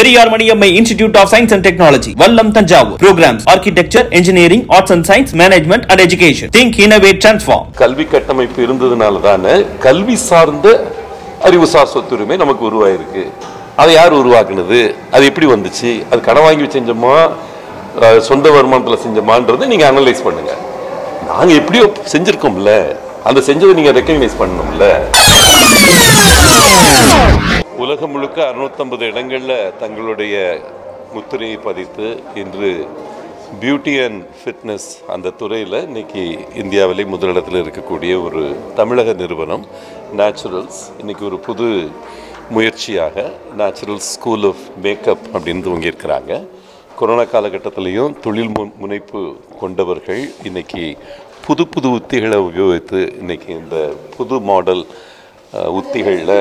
Periyar Maniammai institute of science and technology Vallam Thanjavur programs architecture engineering arts and science management and education think innovate transform கல்வி கட்டமைப்பு இருந்ததுனால தானே கல்வி சார்ந்த அறிவுசார் சொத்துரிமை நமக்கு உருவாயிருக்கு. அதை யார் உருவாக்குனது? அது எப்படி வந்துச்சு? அது கடன் வாங்கி செஞ்சோமா? சொந்த வருமானத்தில் செஞ்சோமான்றதை நீங்கள் அனலைஸ் பண்ணுங்க. நாங்கள் எப்படியோ செஞ்சுருக்கோம்ல. அந்த செஞ்சதை நீங்கள் ரெக்கக்னைஸ் பண்ணணும்ல. உலகம் முழுக்க அறுநூத்தம்பது இடங்களில் தங்களுடைய முத்திரையை பதித்து இன்று பியூட்டி அண்ட் ஃபிட்னஸ் அந்த துறையில் இன்றைக்கி இந்தியாவிலே முதலிடத்தில் இருக்கக்கூடிய ஒரு தமிழக நிறுவனம் நேச்சுரல்ஸ் இன்றைக்கி ஒரு புது முயற்சியாக நேச்சுரல் ஸ்கூல் ஆஃப் மேக்கப் அப்படின்னு துவங்கியிருக்கிறாங்க. கொரோனா காலகட்டத்திலையும் தொழில் மு முனைப்பு கொண்டவர்கள் இன்றைக்கி புது புது உத்திகளை உபயோகித்து இன்றைக்கி இந்த புது மாடல் உத்திகளில்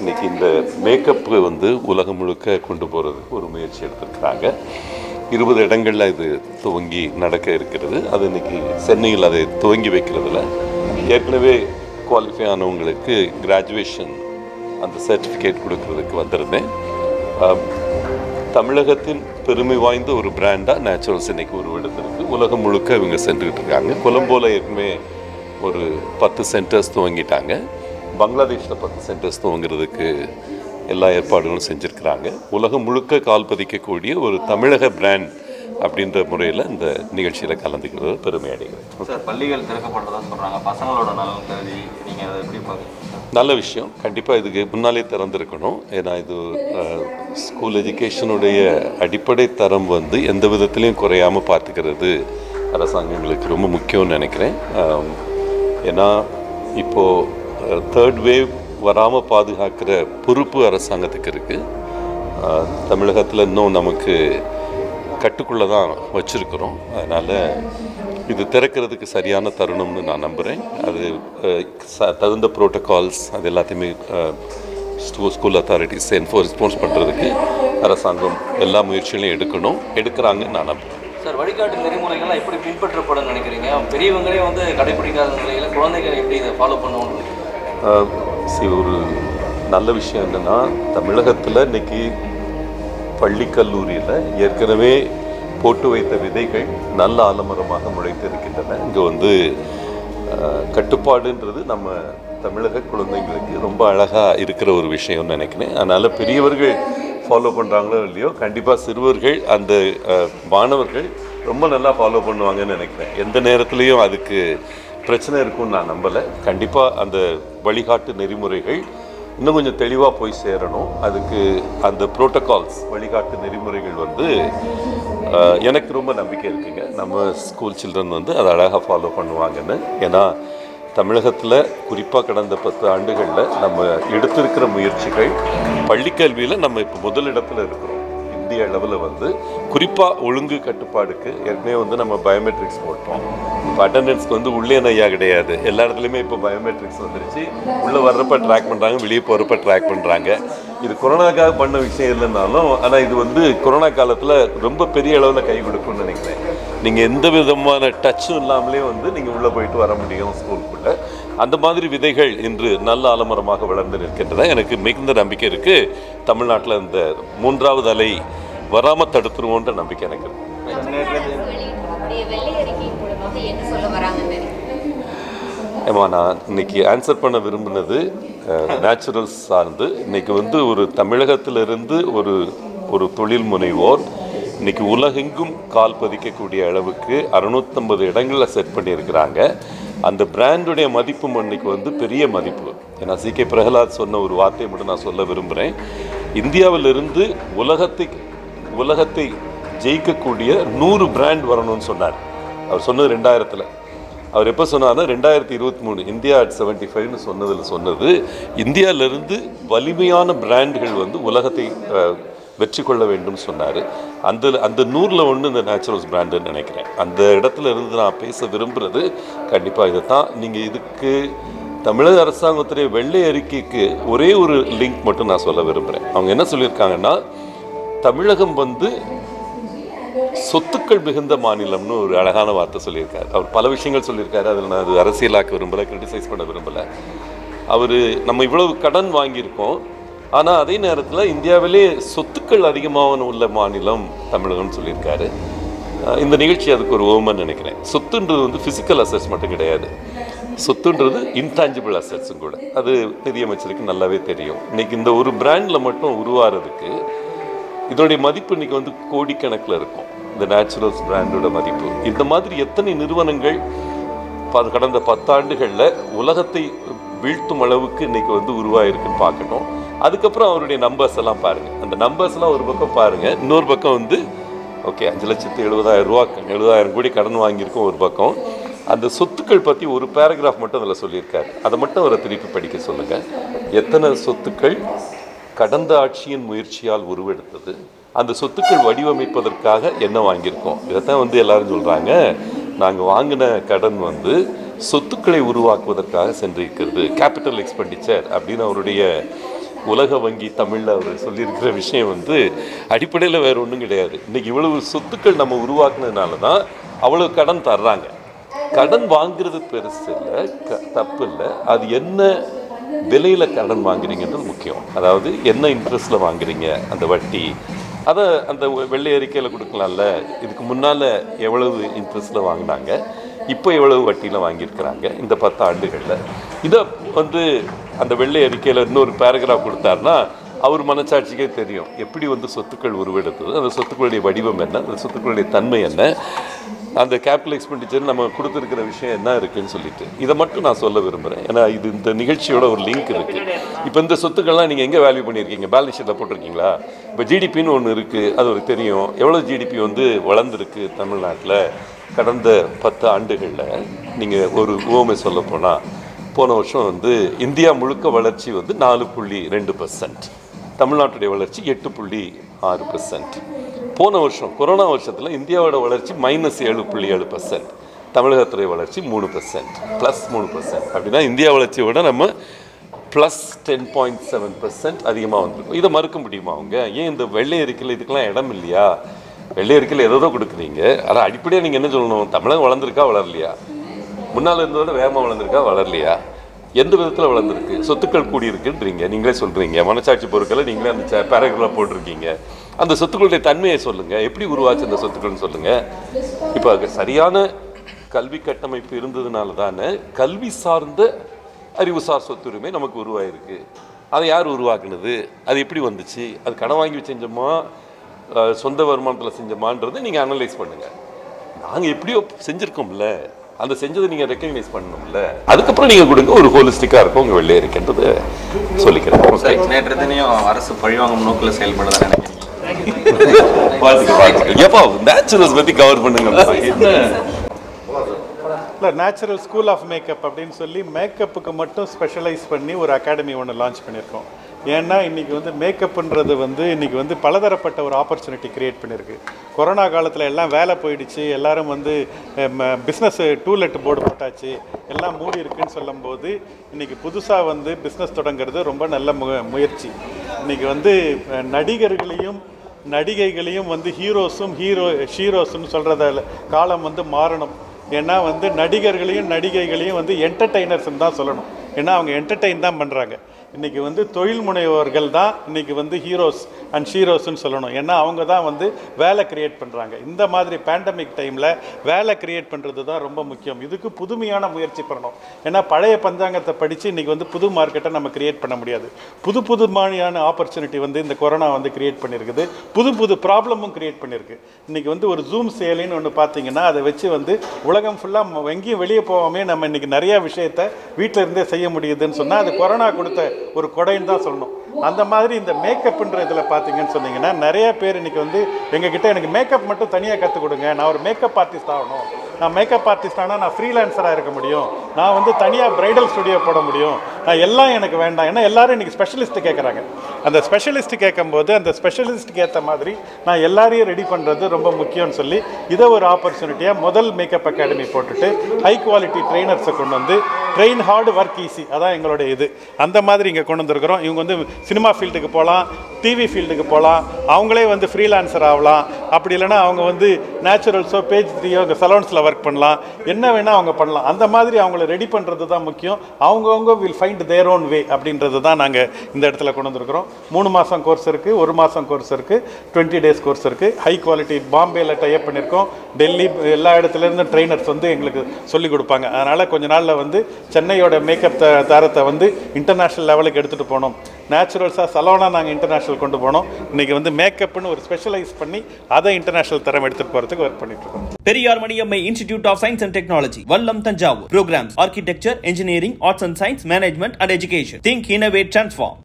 இன்னைக்கு இந்த மேக்கப்பு வந்து உலகம் முழுக்க கொண்டு போகிறதுக்கு ஒரு முயற்சி எடுத்திருக்கிறாங்க. இருபது இடங்களில் இது துவங்கி நடக்க இருக்கிறது. அது இன்னைக்கு சென்னையில் அதை துவங்கி வைக்கிறதுல ஏற்கனவே குவாலிஃபை ஆனவங்களுக்கு கிராஜுவேஷன் அந்த சர்டிஃபிகேட் கொடுக்கறதுக்கு வந்திருந்தேன். தமிழகத்தின் பெருமை வாய்ந்த ஒரு பிராண்டாக நேச்சுரல்ஸ் இன்னைக்கு உருவெடுத்திருக்கு. உலகம் முழுக்க இவங்க சென்றுக்கிட்டு இருக்காங்க. கொலம்போல ஏற்கனவே ஒரு பத்து சென்டர்ஸ் துவங்கிட்டாங்க. பங்களாதேஷில் பத்து சென்டர்ஸ் துவங்குறதுக்கு எல்லா ஏற்பாடுகளும் செஞ்சுருக்கிறாங்க. உலகம் முழுக்க கால் பதிக்கக்கூடிய ஒரு தமிழக பிராண்ட் அப்படின்ற முறையில் இந்த நிகழ்ச்சியில் கலந்துக்கிறது பெருமை அடைகிறேன் சார் பள்ளிகள் திறக்கப்பட்டதா சொல்றாங்க. பசங்களோட நலன் கருதி நீங்க அதை எப்படி பாக்குறீங்க நல்ல விஷயம். கண்டிப்பாக இதுக்கு முன்னாலே திறந்திருக்கணும். ஏன்னா இது ஸ்கூல் எஜுகேஷனுடைய அடிப்படை தரம் வந்து எந்த விதத்துலையும் குறையாமல் பார்த்துக்கிறது அரசாங்கங்களுக்கு ரொம்ப முக்கியம்னு நினைக்கிறேன். ஏன்னா இப்போது தேர்ட் வேவ் வராமல் பாதுகாக்கிற பொறுப்பு அரசாங்கத்துக்கு இருக்குது தமிழகத்தில் இன்னும் நமக்கு கட்டுக்குள்ளே தான் வச்சுருக்கிறோம். அதனால் இது திறக்கிறதுக்கு சரியான தருணம்னு நான் நம்புகிறேன் அது தகுந்த ப்ரோட்டோகால்ஸ் அது எல்லாத்தையுமே ஸ்கூல் அத்தாரிட்டிஸ் என்ஃபோர்ஸ் ரெஸ்பான்ஸ் பண்ணுறதுக்கு அரசாங்கம் எல்லா முயற்சிகளையும் எடுக்கணும். எடுக்கிறாங்கன்னு நான் நம்புகிறேன் சார் வழிகாட்டு நெறிமுறைகள்லாம் எப்படி பின்பற்றப்படும் நினைக்கிறீங்க? பெரியவங்களே வந்து கடைபிடிக்காத நிலையில் குழந்தைகள் எப்படி இதை ஃபாலோ பண்ணுவோம்னு ஒரு நல்ல விஷயம் என்னென்னா தமிழகத்தில் இன்னைக்கு பள்ளி கல்லூரியில் ஏற்கனவே போட்டு வைத்த விதைகள் நல்ல ஆலமரமாக முளைத்து இருக்கின்றன. இங்கே வந்து கட்டுப்பாடுன்றது நம்ம தமிழக குழந்தைங்களுக்கு ரொம்ப அழகாக இருக்கிற ஒரு விஷயம்னு நினைக்கிறேன். அதனால் பெரியவர்கள் ஃபாலோ பண்ணுறாங்களோ இல்லையோ கண்டிப்பாக சிறுவர்கள் அந்த மாணவர்கள் ரொம்ப நல்லா ஃபாலோ பண்ணுவாங்கன்னு நினைக்கிறேன். எந்த நேரத்துலையும் அதுக்கு பிரச்சனை இருக்கும்னு நான் நம்பலை. கண்டிப்பாக அந்த வழிகாட்டு நெறிமுறைகள் இன்னும் கொஞ்சம் தெளிவாக போய் சேரணும். அதுக்கு அந்த ப்ரோட்டோகால்ஸ் வழிகாட்டு நெறிமுறைகள் வந்து எனக்கு ரொம்ப நம்பிக்கை இருக்குங்க. நம்ம ஸ்கூல் சில்ட்ரன் வந்து அதை அழகாக ஃபாலோ பண்ணுவாங்கன்னு. ஏன்னா தமிழகத்தில் குறிப்பாக கடந்த பத்து ஆண்டுகளில் நம்ம எடுத்திருக்கிற முயற்சிகள் பள்ளிக்கல்வியில் நம்ம இப்போ முதலிடத்தில் இருக்கிறோம். இந்திய அளவில் வந்து குறிப்பாக ஒழுங்கு கட்டுப்பாடுக்கு ஏற்கனவே வந்து நம்ம பயோமெட்ரிக்ஸ் போட்டோம். இப்போ அட்டண்டன்ஸ்க்கு வந்து உள்ளே ஐயா கிடையாது. எல்லா இடத்துலையுமே இப்போ பயோமெட்ரிக்ஸ் வந்துருச்சு. உள்ளே வர்றப்ப ட்ராக் பண்ணுறாங்க வெளியே போகிறப்ப ட்ராக் பண்ணுறாங்க இது கொரோனாக்காக பண்ண விஷயம் இல்லைன்னாலும் ஆனால் இது வந்து கொரோனா காலத்தில் ரொம்ப பெரிய அளவில் கை கொடுக்கும்னு நினைக்கிறேன். நீங்கள் எந்த விதமான டச்சும் இல்லாமலே வந்து நீங்கள் உள்ளே போயிட்டு வர முடியும் ஸ்கூலுக்குள்ளே அந்த மாதிரி விதைகள் இன்று நல்ல ஆலமரமாக வளர்ந்து நிற்கின்றன. எனக்கு மிகுந்த நம்பிக்கை இருக்குது தமிழ்நாட்டில் இந்த மூன்றாவது அலை வராமல் தடுத்துருவோன்ற நம்பிக்கை எனக்கு ஏமா நான் இன்னைக்கு ஆன்சர் பண்ண விரும்பினது நேச்சுரல்ஸ் சார்ந்து. இன்னைக்கு வந்து ஒரு தமிழகத்திலிருந்து ஒரு ஒரு தொழில் முனைவோர் இன்றைக்கி உலகெங்கும் கால் பதிக்கக்கூடிய அளவுக்கு அறுநூத்தம்பது இடங்களில் செட் பண்ணியிருக்கிறாங்க. அந்த பிராண்டுடைய மதிப்பு இன்னைக்கு வந்து பெரிய மதிப்பு. ஏன்னா சி கே பிரகலாத் சொன்ன ஒரு வார்த்தையை மட்டும் நான் சொல்ல விரும்புகிறேன் இந்தியாவிலிருந்து உலகத்தை உலகத்தை ஜெயிக்கக்கூடிய நூறு பிராண்ட் வரணும்னு சொன்னார். அவர் சொன்னது ரெண்டாயிரத்தில். அவர் எப்போ சொன்னார்னா ரெண்டாயிரத்தி இருபத்தி மூணு இந்தியா அட் செவன்ட்டி ஃபைவ்னு சொன்னதில் சொன்னது இந்தியாவிலிருந்து வலிமையான பிராண்டுகள் வந்து உலகத்தை வெற்றி கொள்ள வேண்டும் சொன்னார். அந்த அந்த நூறில் ஒன்று இந்த நேச்சுரல்ஸ் பிராண்டுன்னு நினைக்கிறேன். அந்த இடத்துல இருந்து நான் பேச விரும்புகிறது கண்டிப்பாக இதை தான் நீங்கள் இதுக்கு தமிழக அரசாங்கத்துடைய வெள்ளை அறிக்கைக்கு ஒரே ஒரு லிங்க் மட்டும் நான் சொல்ல விரும்புகிறேன் அவங்க என்ன சொல்லியிருக்காங்கன்னா தமிழகம் வந்து சொத்துக்கள் மிகுந்த மாநிலம்னு ஒரு அழகான வார்த்தை சொல்லியிருக்காரு. அவர் பல விஷயங்கள் சொல்லியிருக்காரு. அதில் நான் அது அரசியலாக்க விரும்பலை கிரிட்டிசைஸ் பண்ண விரும்பலை. அவர் நம்ம இவ்வளவு கடன் வாங்கியிருக்கோம். ஆனால் அதே நேரத்தில் இந்தியாவிலே சொத்துக்கள் அதிகமாக உள்ள மாநிலம் தமிழகம்னு சொல்லியிருக்காரு. இந்த நிகழ்ச்சி அதுக்கு ஒரு ஓமன் நினைக்கிறேன். சொத்துன்றது வந்து ஃபிசிக்கல் அசட்ஸ் மட்டும் கிடையாது. சொத்துன்றது இன்டான்ஜிபிள் அசட்ஸும் கூட. அது நிதியமைச்சருக்கு நல்லாவே தெரியும். இன்னைக்கு இந்த ஒரு பிராண்டில் மட்டும் உருவாகிறதுக்கு இதனுடைய மதிப்பு இன்னைக்கு வந்து கோடிக்கணக்கில் இருக்கும். இந்த நேச்சுரல்ஸ் பிராண்டோட மதிப்பு. இந்த மாதிரி எத்தனை நிறுவனங்கள் கடந்த பத்தாண்டுகளில் உலகத்தை வீழ்த்தும் அளவுக்கு இன்னைக்கு வந்து உருவாயிருக்குன்னு பார்க்கணும் அதுக்கப்புறம் அவருடைய நம்பர்ஸ் எல்லாம் பாருங்கள் அந்த நம்பர்ஸ் எல்லாம் ஒரு பக்கம் பாருங்கள் இன்னொரு பக்கம் வந்து ஓகே அஞ்சு லட்சத்து எழுபதாயிரம் ரூபா எழுபதாயிரம் கோடி கடன் வாங்கியிருக்கோம் ஒரு பக்கம். அந்த சொத்துக்கள் பற்றி ஒரு பேராகிராஃப் மட்டும் அதில் சொல்லியிருக்காரு. அதை மட்டும் அவரை திருப்பி படிக்க சொல்லுங்கள் எத்தனை சொத்துக்கள் கடந்த ஆட்சியின் முயற்சியால் உருவெடுத்தது? அந்த சொத்துக்கள் வடிவமைப்பதற்காக என்ன வாங்கியிருக்கோம்? இதைத்தான் வந்து எல்லாரும் சொல்கிறாங்க நாங்கள் வாங்கின கடன் வந்து சொத்துக்களை உருவாக்குவதற்காக சென்றிருக்கிறது. கேபிட்டல் எக்ஸ்பெண்டிச்சர் அப்படின்னு அவருடைய உலக வங்கி தமிழில் அவர் சொல்லியிருக்கிற விஷயம் வந்து அடிப்படையில் வேறு ஒன்றும் கிடையாது. இன்றைக்கி இவ்வளவு சொத்துக்கள் நம்ம உருவாக்குனதுனால தான் அவ்வளவு கடன் தர்றாங்க. கடன் வாங்குறது பெருசு இல்லை க தப்பு இல்லை. அது என்ன விலையில் கடன் வாங்குறீங்கன்றது முக்கியம். அதாவது என்ன இன்ட்ரெஸ்ட்டில் வாங்குறீங்க அந்த வட்டி. அதை அந்த வெள்ளை அறிக்கையில் கொடுக்கலாம்ல. இதுக்கு முன்னால் எவ்வளவு இன்ட்ரெஸ்ட்டில் வாங்கினாங்க? இப்போ எவ்வளவு வட்டியில் வாங்கியிருக்கிறாங்க இந்த பத்து ஆண்டுகளில்? இதை வந்து அந்த வெள்ளை அறிக்கையில் இன்னொரு பேராகிராஃப் கொடுத்தாருன்னா அவர் மனசாட்சிக்கே தெரியும். எப்படி வந்து சொத்துக்கள் உருவெடுத்தது அந்த சொத்துக்களுடைய வடிவம் என்ன அந்த சொத்துக்களுடைய தன்மை என்ன அந்த கேபிட்டல் எக்ஸ்பெண்டிச்சர் நம்ம கொடுத்துருக்கிற விஷயம் என்ன இருக்குன்னு சொல்லிட்டு. இதை மட்டும் நான் சொல்ல விரும்புகிறேன் ஏன்னா இது இந்த நிகழ்ச்சியோட ஒரு லிங்க் இருக்குது இப்போ இந்த சொத்துக்கள்லாம் நீங்கள் எங்கே வேல்யூ பண்ணியிருக்கீங்க? பேலன்ஸ் ஷீட்டில் போட்டிருக்கீங்களா? இப்போ ஜிடிபின்னு ஒன்று இருக்குது அது ஒரு தெரியும். எவ்வளோ ஜிடிபி வந்து வளர்ந்துருக்கு தமிழ்நாட்டில்? கடந்த பத்து ஆண்டுகளில் நீங்கள் ஒரு உவமை சொல்ல போனால் போன வருஷம் வந்து இந்தியா முழுக்க வளர்ச்சி வந்து நாலு புள்ளி ரெண்டு பர்சன்ட் தமிழ்நாட்டுடைய வளர்ச்சி எட்டு புள்ளி ஆறு பர்சன்ட் போன வருஷம் கொரோனா வருஷத்தில் இந்தியாவோட வளர்ச்சி மைனஸ் ஏழு புள்ளி ஏழு பர்சன்ட் தமிழகத்துடைய வளர்ச்சி மூணு பர்சன்ட் ப்ளஸ் மூணு பர்சன்ட் அப்படின்னா இந்தியா வளர்ச்சியை விட நம்ம plus ten point seven percent அதிகமாக வந்திருக்கும். இதை மறுக்க முடியுமா அவங்க? ஏன் இந்த வெள்ளை அறிக்கையில் இதுக்கெல்லாம் இடம் இல்லையா? வெள்ளை அறிக்கையில் ஏதோ கொடுக்குறீங்க. ஆனால் அடிப்படையாக நீங்கள் என்ன சொல்லணும்? தமிழகம் வளர்ந்துருக்கா வளரலையா? முன்னால் இருந்ததோட வேகமாக வளர்ந்துருக்கா வளரலையா? எந்த விதத்தில் வளர்ந்துருக்கு? சொத்துக்கள் கூடியிருக்குன்றீங்க. நீங்களே சொல்கிறீங்க மனசாட்சி பொருட்களை நீங்களே அந்த பேரகிராஃப் போட்டிருக்கீங்க. அந்த சொத்துக்களுடைய தன்மையை சொல்லுங்கள் எப்படி உருவாச்சு அந்த சொத்துக்கள்னு சொல்லுங்கள் இப்போ சரியான கல்வி கட்டமைப்பு இருந்ததுனால தானே கல்வி சார்ந்த அறிவுசார் சொத்துரிமை நமக்கு உருவாயிருக்கு. அதை யார் உருவாக்குனது? அது எப்படி வந்துச்சு? அது கடன் வாங்கி செஞ்சோமா சொந்த வருமானத்தில் செஞ்சோமான்றதை நீங்கள் அனலைஸ் பண்ணுங்கள் நாங்கள் எப்படியோ செஞ்சுருக்கோம்ல. அந்த செஞ்சதை நீங்கள் ரெக்கக்னைஸ் பண்ணணும்ல. அதுக்கப்புறம் நீங்கள் கொடுங்க ஒரு ஹோலிஸ்டிக்காக இருக்கும். உங்கள் வெள்ளை இருக்கின்றது சொல்லிக்கிறேன். நேற்று தினையும் அரசு பழிவாங்கும் நோக்கில் செயல்படுதா நினைக்கிறீங்க வாழ்த்துக்கள், வாழ்த்துக்கள். எப்பா நேச்சுரல்ஸ் பற்றி கவர் பண்ணுங்க. இல்லை நேச்சுரல் ஸ்கூல் ஆஃப் மேக்கப் அப்படின்னு சொல்லி மேக்கப்புக்கு மட்டும் ஸ்பெஷலைஸ் பண்ணி ஒரு அகாடமி ஒன்று லான்ச் பண்ணியிருக்கோம். ஏன்னா இன்றைக்கி வந்து மேக்கப்புன்றது வந்து இன்றைக்கி வந்து பலதரப்பட்ட ஒரு ஆப்பர்ச்சுனிட்டி க்ரியேட் பண்ணியிருக்கு கொரோனா காலத்தில் எல்லாம் வேலை போயிடுச்சு. எல்லோரும் வந்து பிஸ்னஸ் டூலெட் போர்டு போட்டாச்சு. எல்லாம் மூடி இருக்குன்னு சொல்லும்போது இன்றைக்கி புதுசாக வந்து பிஸ்னஸ் தொடங்குறது ரொம்ப நல்ல மு முயற்சி. இன்றைக்கி வந்து நடிகர்களையும் நடிகைகளையும் வந்து ஹீரோஸும் ஹீரோ ஷீரோஸ்னு சொல்கிறத காலம் வந்து மாறணும். ஏன்னா வந்து நடிகர்களையும் நடிகைகளையும் வந்து என்டர்டெய்னர்ஸ்ன்னு தான் சொல்லணும். ஏன்னா அவங்க என்டர்டெயின் தான் பண்ணுறாங்க இன்றைக்கி வந்து தொழில் முனைவோர்கள் தான் இன்றைக்கி வந்து ஹீரோஸ் அண்ட் ஷீரோஸ்னு சொல்லணும். ஏன்னா அவங்க தான் வந்து வேலை கிரியேட் பண்ணுறாங்க இந்த மாதிரி பேண்டமிக் டைமில் வேலை கிரியேட் பண்ணுறது தான் ரொம்ப முக்கியம். இதுக்கு புதுமையான முயற்சி பண்ணணும். ஏன்னா பழைய பஞ்சாங்கத்தை படித்து இன்றைக்கி வந்து புது மார்க்கெட்டை நம்ம கிரியேட் பண்ண முடியாது. புது புது மாதிரியான ஆப்பர்ச்சுனிட்டி வந்து இந்த கொரோனா வந்து கிரியேட் பண்ணியிருக்குது புது புது ப்ராப்ளமும் கிரியேட் பண்ணியிருக்கு இன்றைக்கி வந்து ஒரு ஜூம் செயலின்னு ஒன்று பார்த்தீங்கன்னா அதை வச்சு வந்து உலகம் ஃபுல்லாக எங்கேயும் வெளியே போகாமே நம்ம இன்றைக்கி நிறையா விஷயத்த வீட்டில் இருந்தே செய்ய முடியுதுன்னு சொன்னால் அது கொரோனா கொடுத்த ஒரு கொடைன்னு தான் சொல்லணும். அந்த மாதிரி இந்த மேக்கப்ன்ற இதில் பார்த்தீங்கன்னு சொன்னீங்கன்னா நிறைய பேர் இன்னைக்கு வந்து எங்ககிட்ட எனக்கு மேக்கப் மட்டும் தனியாக கற்றுக் கொடுங்க. நான் ஒரு மேக்கப் ஆர்டிஸ்ட் ஆகணும். நான் மேக்கப் ஆர்டிஸ்ட் ஆனால் நான் ஃப்ரீலான்சராக இருக்க முடியும். நான் வந்து தனியாக பிரைடல் ஸ்டுடியோ போட முடியும். நான் எல்லாம் எனக்கு வேண்டாம். ஏன்னா எல்லாரும் இன்றைக்கி ஸ்பெஷலிஸ்ட் கேட்குறாங்க அந்த ஸ்பெஷலிஸ்ட் கேட்கும்போது அந்த ஸ்பெஷலிஸ்ட்டுக்கு ஏற்ற மாதிரி நான் எல்லாரையும் ரெடி பண்ணுறது ரொம்ப முக்கியம்னு சொல்லி இதை ஒரு ஆப்பர்ச்சுனிட்டியாக முதல் மேக்கப் அகாடமி போட்டுட்டு ஹை குவாலிட்டி ட்ரெயினர்ஸை கொண்டு வந்து ட்ரெயின் ஹார்டு ஒர்க் ஈஸி அதான் எங்களுடைய இது. அந்த மாதிரி இங்கே கொண்டு வந்திருக்கிறோம். இவங்க வந்து சினிமா ஃபீல்டுக்கு போகலாம் டிவி ஃபீல்டுக்கு போகலாம் அவங்களே வந்து ஃப்ரீலான்சர் ஆகலாம். அப்படி இல்லைன்னா அவங்க வந்து நேச்சுரல்ஸோ பேஜ் த்ரீயோ இங்கே சலோன்ஸில் ஒர்க் பண்ணலாம். என்ன வேணால் அவங்க பண்ணலாம். அந்த மாதிரி அவங்கள ரெடி பண்ணுறது தான் முக்கியம். அவங்கவுங்க will find their own way அப்படின்றது தான் நாங்கள் இந்த இடத்துல கொண்டு வந்திருக்கிறோம். மூணு மாதம் கோர்ஸ் இருக்குது ஒரு மாதம் கோர்ஸ் இருக்குது டுவெண்ட்டி டேஸ் கோர்ஸ் இருக்குது ஹை குவாலிட்டி பாம்பேயில் டைப் பண்ணியிருக்கோம். டெல்லி எல்லா இடத்துலேருந்து ட்ரைனர்ஸ் வந்து எங்களுக்கு சொல்லிக் கொடுப்பாங்க. அதனால் கொஞ்ச நாளில் வந்து சென்னையோட மேக்கப் த தரத்தை வந்து இன்டர்நேஷ்னல் லெவலுக்கு எடுத்துகிட்டு போனோம். நேச்சுரல்ஸாக சலோனா நாங்கள் இன்டர்நேஷ்னல் கொண்டு போனோம். இன்றைக்கி வந்து மேக்கப்னு ஒரு ஸ்பெஷலைஸ் பண்ணி அதை இன்டர்நேஷ்னல் தரம் எடுத்துகிட்டு போகிறதுக்கு ஒர்க் பண்ணிட்டு இருக்கோம். Periyar Maniammai institute of science and technology Vallam Thanjavur. Programmes architecture engineering arts and science management and education think innovate transform